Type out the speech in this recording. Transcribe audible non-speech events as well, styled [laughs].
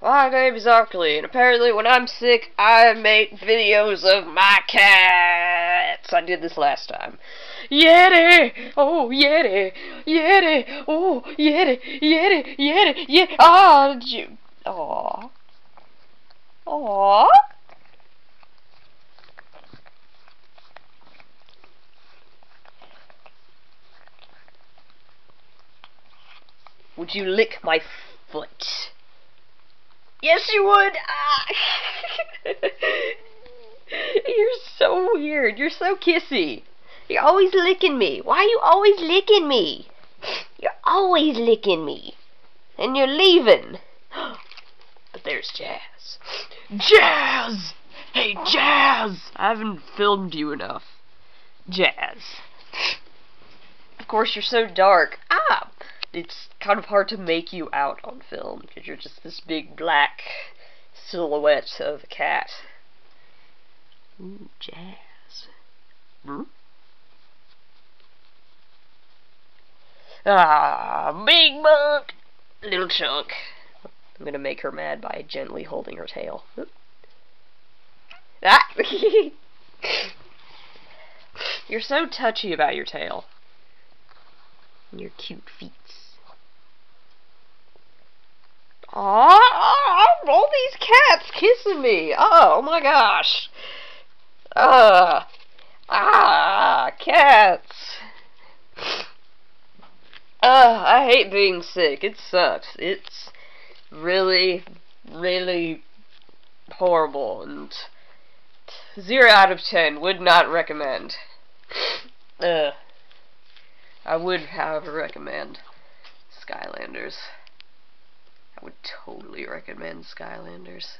My name is Arkley, and apparently when I'm sick, I make videos of my cats. I did this last time. Yeti! Oh, Yeti! Yeti! Oh, Yeti! Yeti! Yeti! Yeti! Ah, did you... Aw. Aw. Would you lick my foot? Yes, you would. Ah. [laughs] You're so weird. You're so kissy. You're always licking me. Why are you always licking me? [gasps] You're always licking me. And you're leaving. [gasps] But there's Jazz. [gasps] Jazz! Hey, Jazz! I haven't filmed you enough. Jazz. Of course, you're so dark. Ah! It's kind of hard to make you out on film because you're just this big black silhouette of a cat. Ooh, jazz. Hmm? Ah, big buck, little chunk. I'm gonna make her mad by gently holding her tail. Ah! [laughs] You're so touchy about your tail. And your cute feet. Aw, all these cats kissing me. Oh, my gosh. Uh, ah, cats. Uh, I hate being sick. It sucks. It's really, really horrible and 0 out of 10 would not recommend. Uh, I would, however, recommend Skylanders. I would totally recommend Skylanders.